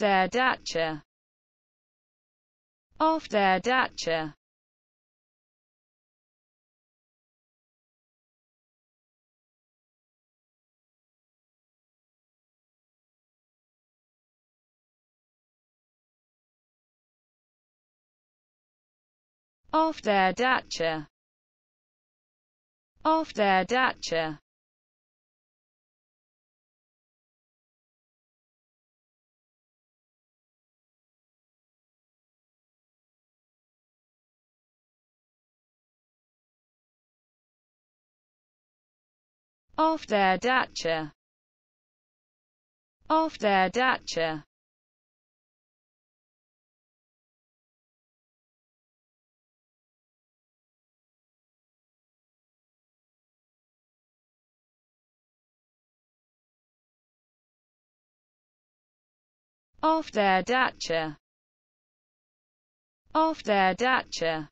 Der Datsche. Auf der Datsche. Auf der Datsche. Auf der Datsche. Auf der Datsche. Auf der Datsche. Auf der Datsche.